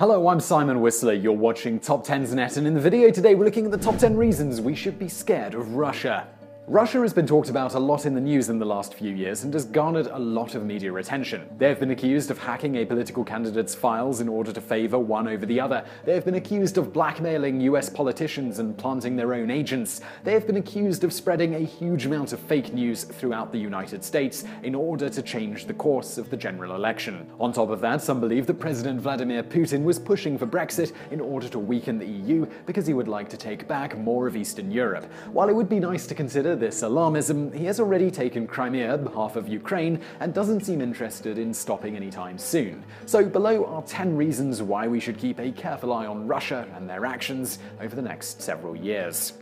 Hello, I'm Simon Whistler. You're watching TopTenzNet, and in the video today, we're looking at the top 10 reasons we should be scared of Russia. Russia has been talked about a lot in the news in the last few years and has garnered a lot of media attention. They have been accused of hacking a political candidate's files in order to favor one over the other. They have been accused of blackmailing US politicians and planting their own agents. They have been accused of spreading a huge amount of fake news throughout the United States in order to change the course of the general election. On top of that, some believe that President Vladimir Putin was pushing for Brexit in order to weaken the EU because he would like to take back more of Eastern Europe. While it would be nice to consider this alarmism, he has already taken Crimea, half of Ukraine, and doesn't seem interested in stopping anytime soon. So, below are 10 reasons why we should keep a careful eye on Russia and their actions over the next several years.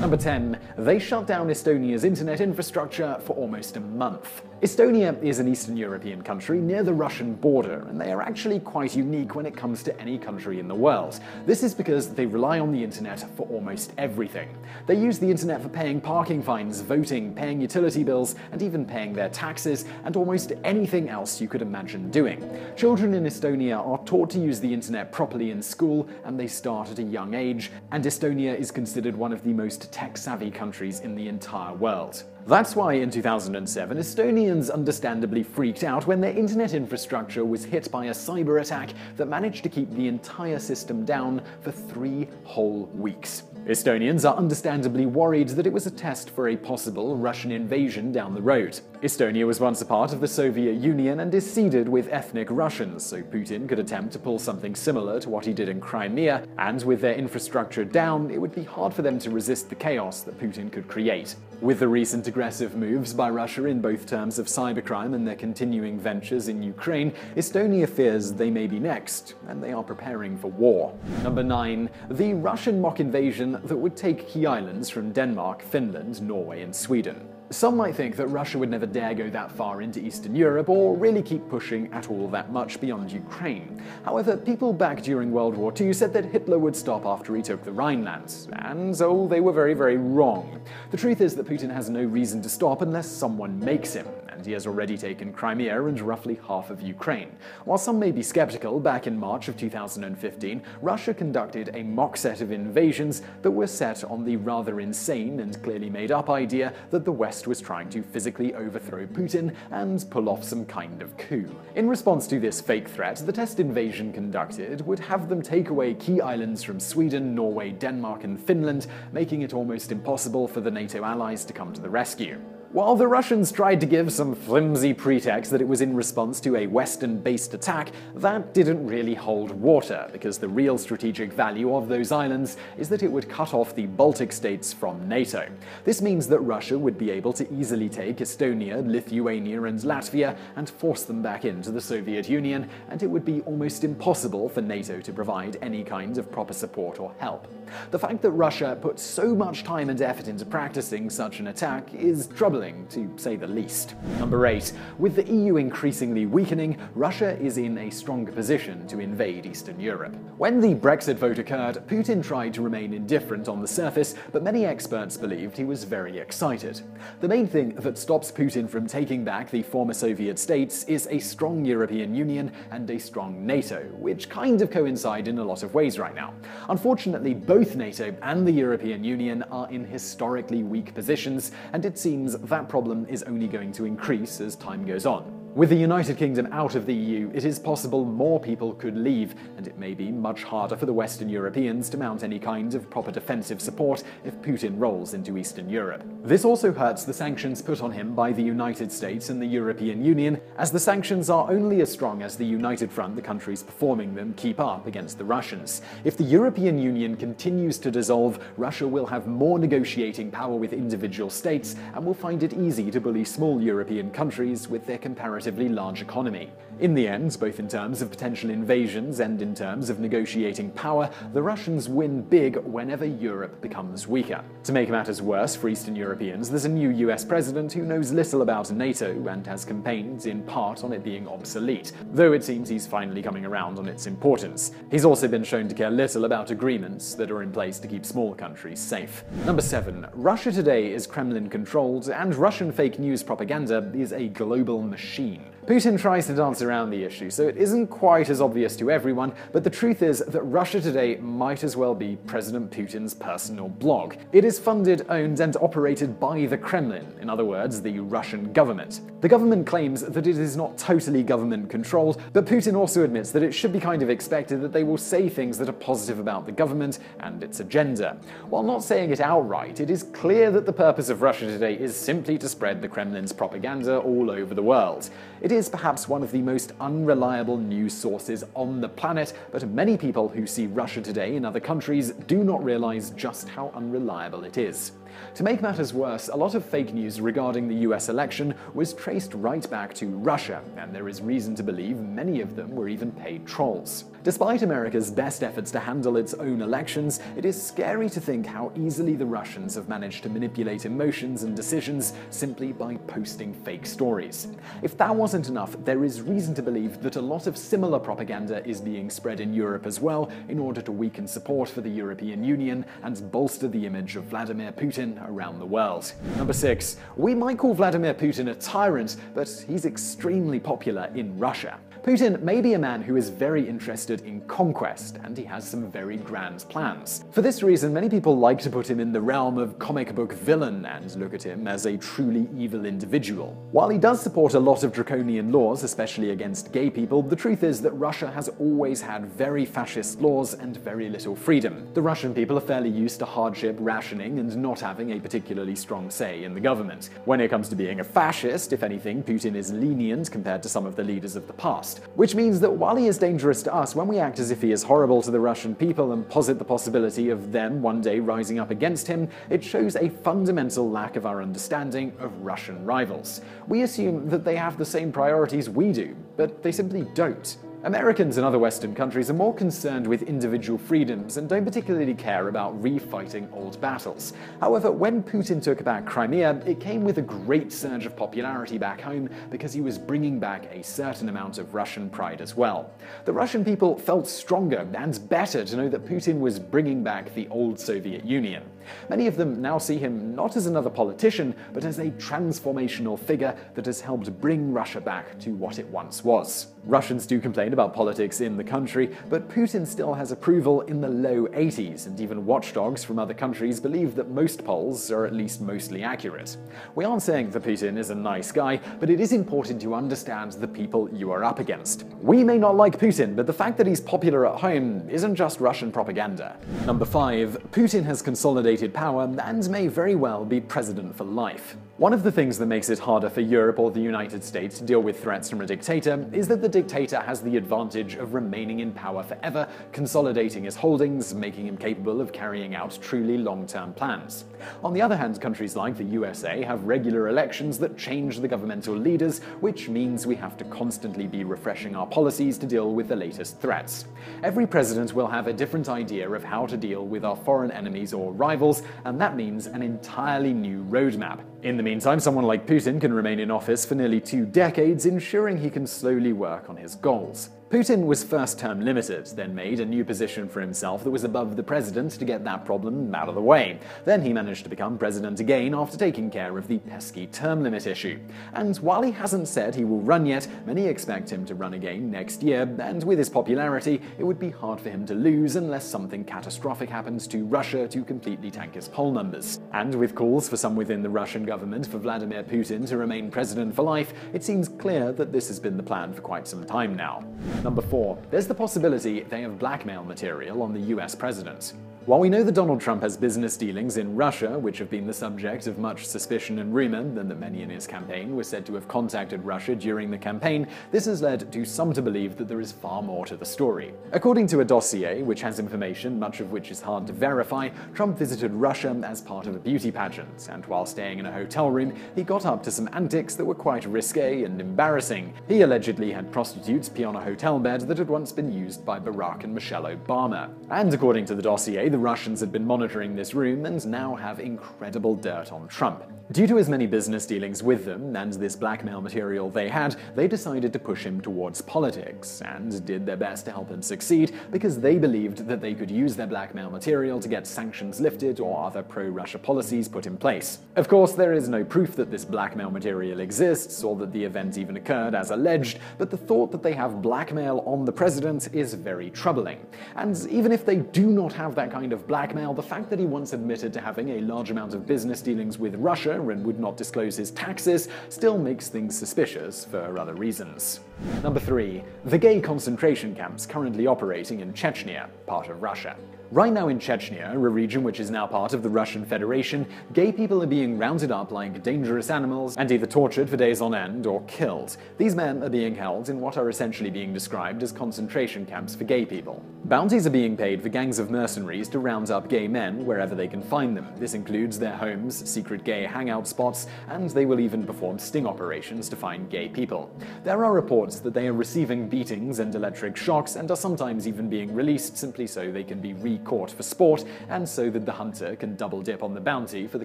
Number 10. They shut down Estonia's internet infrastructure for almost a month. Estonia is an Eastern European country near the Russian border, and they are actually quite unique when it comes to any country in the world. This is because they rely on the internet for almost everything. They use the internet for paying parking fines, voting, paying utility bills, and even paying their taxes, and almost anything else you could imagine doing. Children in Estonia are taught to use the internet properly in school, and they start at a young age, and Estonia is considered one of the most tech savvy countries in the entire world. That's why in 2007, Estonians understandably freaked out when their internet infrastructure was hit by a cyber attack that managed to keep the entire system down for three whole weeks. Estonians are understandably worried that it was a test for a possible Russian invasion down the road. Estonia was once a part of the Soviet Union and is seeded with ethnic Russians, so Putin could attempt to pull something similar to what he did in Crimea, and with their infrastructure down, it would be hard for them to resist the chaos that Putin could create. With the recent aggressive moves by Russia in both terms of cybercrime and their continuing ventures in Ukraine, Estonia fears they may be next, and they are preparing for war. Number 9. The Russian mock invasion that would take key islands from Denmark, Finland, Norway, and Sweden. Some might think that Russia would never dare go that far into Eastern Europe or really keep pushing at all that much beyond Ukraine. However, people back during World War II said that Hitler would stop after he took the Rhineland, and so they were very, very wrong. The truth is that Putin has no reason to stop unless someone makes him he has already taken Crimea and roughly half of Ukraine. While some may be skeptical, back in March of 2015, Russia conducted a mock set of invasions that were set on the rather insane and clearly made up idea that the West was trying to physically overthrow Putin and pull off some kind of coup. In response to this fake threat, the test invasion conducted would have them take away key islands from Sweden, Norway, Denmark, and Finland, making it almost impossible for the NATO allies to come to the rescue. While the Russians tried to give some flimsy pretext that it was in response to a Western based attack, that didn't really hold water, because the real strategic value of those islands is that it would cut off the Baltic states from NATO. This means that Russia would be able to easily take Estonia, Lithuania, and Latvia and force them back into the Soviet Union, and it would be almost impossible for NATO to provide any kind of proper support or help. The fact that Russia put so much time and effort into practicing such an attack is troubling troubling, to say the least. Number 8. With the EU increasingly weakening, Russia is in a stronger position to invade Eastern Europe. When the Brexit vote occurred, Putin tried to remain indifferent on the surface, but many experts believed he was very excited. The main thing that stops Putin from taking back the former Soviet states is a strong European Union and a strong NATO, which kind of coincide in a lot of ways right now. Unfortunately, both NATO and the European Union are in historically weak positions, and it seems that problem is only going to increase as time goes on. With the United Kingdom out of the EU, it is possible more people could leave, and it may be much harder for the Western Europeans to mount any kind of proper defensive support if Putin rolls into Eastern Europe. This also hurts the sanctions put on him by the United States and the European Union, as the sanctions are only as strong as the united front the countries performing them keep up against the Russians. If the European Union continues to dissolve, Russia will have more negotiating power with individual states and will find it easy to bully small European countries with their comparative relatively large economy. In the end, both in terms of potential invasions and in terms of negotiating power, the Russians win big whenever Europe becomes weaker. To make matters worse for Eastern Europeans, there's a new US president who knows little about NATO and has campaigned in part on it being obsolete, though it seems he's finally coming around on its importance. He's also been shown to care little about agreements that are in place to keep small countries safe. Number 7. Russia Today is Kremlin controlled, and Russian fake news propaganda is a global machine. Putin tries to dance around the issue, so it isn't quite as obvious to everyone, but the truth is that Russia Today might as well be President Putin's personal blog. It is funded, owned, and operated by the Kremlin, in other words, the Russian government. The government claims that it is not totally government controlled, but Putin also admits that it should be kind of expected that they will say things that are positive about the government and its agenda. While not saying it outright, it is clear that the purpose of Russia Today is simply to spread the Kremlin's propaganda all over the world. It is perhaps one of the most unreliable news sources on the planet, but many people who see Russia Today in other countries do not realize just how unreliable it is. To make matters worse, a lot of fake news regarding the US election was traced right back to Russia, and there is reason to believe many of them were even paid trolls. Despite America's best efforts to handle its own elections, it is scary to think how easily the Russians have managed to manipulate emotions and decisions simply by posting fake stories. If that wasn't enough, there is reason to believe that a lot of similar propaganda is being spread in Europe as well in order to weaken support for the European Union and bolster the image of Vladimir Putin around the world. Number 6. We might call Vladimir Putin a tyrant, but he's extremely popular in Russia. Putin may be a man who is very interested in conquest, and he has some very grand plans. For this reason, many people like to put him in the realm of comic book villain and look at him as a truly evil individual. While he does support a lot of draconian laws, especially against gay people, the truth is that Russia has always had very fascist laws and very little freedom. The Russian people are fairly used to hardship, rationing, and not having a particularly strong say in the government. When it comes to being a fascist, if anything, Putin is lenient compared to some of the leaders of the past. Which means that while he is dangerous to us, when we act as if he is horrible to the Russian people and posit the possibility of them one day rising up against him, it shows a fundamental lack of our understanding of Russian rivals. We assume that they have the same priorities we do, but they simply don't. Americans and other Western countries are more concerned with individual freedoms and don't particularly care about refighting old battles. However, when Putin took back Crimea, it came with a great surge of popularity back home because he was bringing back a certain amount of Russian pride as well. The Russian people felt stronger and better to know that Putin was bringing back the old Soviet Union. Many of them now see him not as another politician, but as a transformational figure that has helped bring Russia back to what it once was. Russians do complain about politics in the country, but Putin still has approval in the low 80s, and even watchdogs from other countries believe that most polls are at least mostly accurate. We aren't saying that Putin is a nice guy, but it is important to understand the people you are up against. We may not like Putin, but the fact that he's popular at home isn't just Russian propaganda. Number 5. Putin has consolidated power and may very well be president for life. One of the things that makes it harder for Europe or the United States to deal with threats from a dictator is that the dictator has the advantage of remaining in power forever, consolidating his holdings, making him capable of carrying out truly long term plans. On the other hand, countries like the USA have regular elections that change the governmental leaders, which means we have to constantly be refreshing our policies to deal with the latest threats. Every president will have a different idea of how to deal with our foreign enemies or rivals, and that means an entirely new roadmap. In the meantime, someone like Putin can remain in office for nearly two decades, ensuring he can slowly work on his goals. Putin was first term limited, then made a new position for himself that was above the president to get that problem out of the way. Then he managed to become president again after taking care of the pesky term limit issue. And while he hasn't said he will run yet, many expect him to run again next year, and with his popularity, it would be hard for him to lose unless something catastrophic happens to Russia to completely tank his poll numbers. And with calls for some within the Russian government for Vladimir Putin to remain president for life, it seems clear that this has been the plan for quite some time now. Number 4. There's the possibility they have blackmail material on the US president. While we know that Donald Trump has business dealings in Russia, which have been the subject of much suspicion and rumor, and that many in his campaign were said to have contacted Russia during the campaign, this has led to some to believe that there is far more to the story. According to a dossier, which has information, much of which is hard to verify, Trump visited Russia as part of a beauty pageant, and while staying in a hotel room, he got up to some antics that were quite risque and embarrassing. He allegedly had prostitutes pee on a hotel bed that had once been used by Barack and Michelle Obama. And according to the dossier, the Russians had been monitoring this room and now have incredible dirt on Trump. Due to his many business dealings with them and this blackmail material they had, they decided to push him towards politics and did their best to help him succeed because they believed that they could use their blackmail material to get sanctions lifted or other pro Russia policies put in place. Of course, there is no proof that this blackmail material exists or that the event even occurred as alleged, but the thought that they have blackmail on the president is very troubling. And even if they do not have that kind of blackmail, the fact that he once admitted to having a large amount of business dealings with Russia and would not disclose his taxes still makes things suspicious for other reasons. Number 3. The gay concentration camps currently operating in Chechnya, part of Russia. Right now in Chechnya, a region which is now part of the Russian Federation, gay people are being rounded up like dangerous animals and either tortured for days on end or killed. These men are being held in what are essentially being described as concentration camps for gay people. Bounties are being paid for gangs of mercenaries to round up gay men wherever they can find them. This includes their homes, secret gay hangout spots, and they will even perform sting operations to find gay people. There are reports that they are receiving beatings and electric shocks and are sometimes even being released simply so they can be re caught for sport, and so that the hunter can double dip on the bounty for the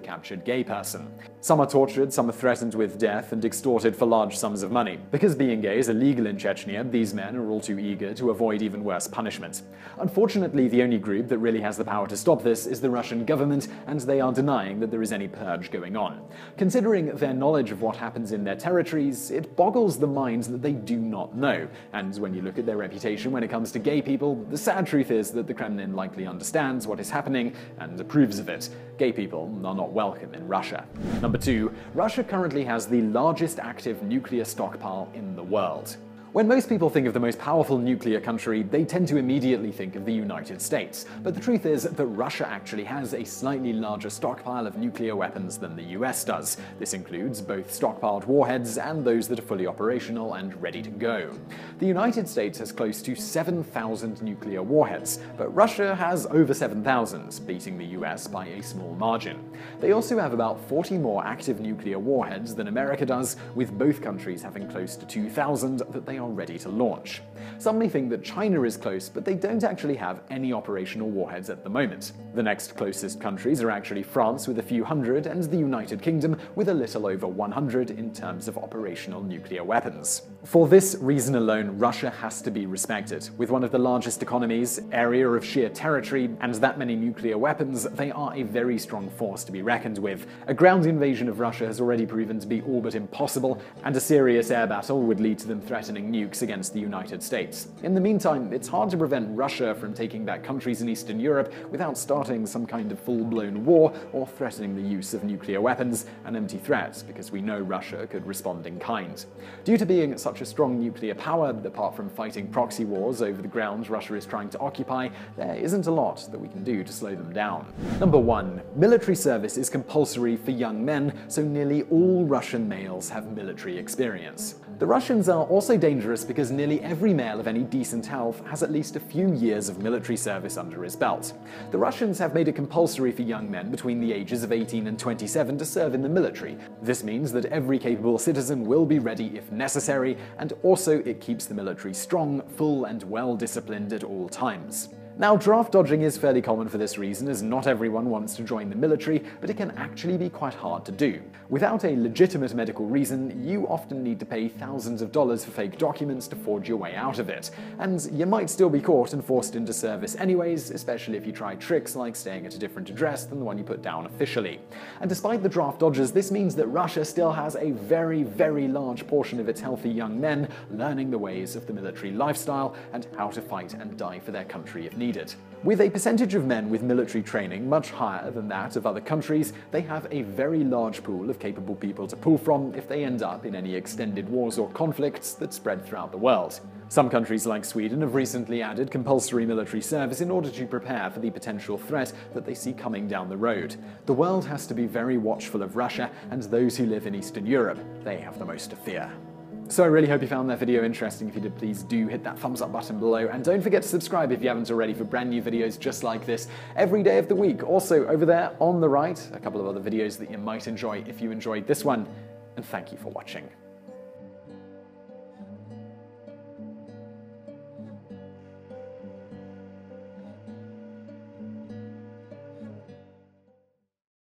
captured gay person. Some are tortured, some are threatened with death and extorted for large sums of money. Because being gay is illegal in Chechnya, these men are all too eager to avoid even worse punishment. Unfortunately, the only group that really has the power to stop this is the Russian government, and they are denying that there is any purge going on. Considering their knowledge of what happens in their territories, it boggles the mind that they do not know. And when you look at their reputation when it comes to gay people, the sad truth is that the Kremlin likely understands what is happening and approves of it. Gay people are not welcome in Russia. Number two, Russia currently has the largest active nuclear stockpile in the world. When most people think of the most powerful nuclear country, they tend to immediately think of the United States. But the truth is that Russia actually has a slightly larger stockpile of nuclear weapons than the US does. This includes both stockpiled warheads and those that are fully operational and ready to go. The United States has close to 7,000 nuclear warheads, but Russia has over 7,000, beating the US by a small margin. They also have about 40 more active nuclear warheads than America does, with both countries having close to 2,000 that they are ready to launch. Some may think that China is close, but they don't actually have any operational warheads at the moment. The next closest countries are actually France with a few hundred and the United Kingdom with a little over 100 in terms of operational nuclear weapons. For this reason alone, Russia has to be respected. With one of the largest economies, area of sheer territory, and that many nuclear weapons, they are a very strong force to be reckoned with. A ground invasion of Russia has already proven to be all but impossible, and a serious air battle would lead to them threatening nukes against the United States. In the meantime, it's hard to prevent Russia from taking back countries in Eastern Europe without starting some kind of full blown war or threatening the use of nuclear weapons, an empty threat, because we know Russia could respond in kind. Due to being such a strong nuclear power, apart from fighting proxy wars over the grounds Russia is trying to occupy, there isn't a lot that we can do to slow them down. Number 1. Military service is compulsory for young men, so nearly all Russian males have military experience. The Russians are also dangerous because nearly every male of any decent health has at least a few years of military service under his belt. The Russians have made it compulsory for young men between the ages of 18 and 27 to serve in the military. This means that every capable citizen will be ready if necessary, and also it keeps the military strong, full, and well disciplined at all times. Now, draft dodging is fairly common for this reason, as not everyone wants to join the military, but it can actually be quite hard to do. Without a legitimate medical reason, you often need to pay thousands of dollars for fake documents to forge your way out of it. And you might still be caught and forced into service anyways, especially if you try tricks like staying at a different address than the one you put down officially. And despite the draft dodgers, this means that Russia still has a very, very large portion of its healthy young men learning the ways of the military lifestyle and how to fight and die for their country if needed With a percentage of men with military training much higher than that of other countries, they have a very large pool of capable people to pull from if they end up in any extended wars or conflicts that spread throughout the world. Some countries like Sweden have recently added compulsory military service in order to prepare for the potential threat that they see coming down the road. The world has to be very watchful of Russia and those who live in Eastern Europe. They have the most to fear. So I really hope you found that video interesting. If you did, please do hit that thumbs up button below. And don't forget to subscribe if you haven't already for brand new videos just like this every day of the week. Also, over there on the right, a couple of other videos that you might enjoy if you enjoyed this one. And thank you for watching.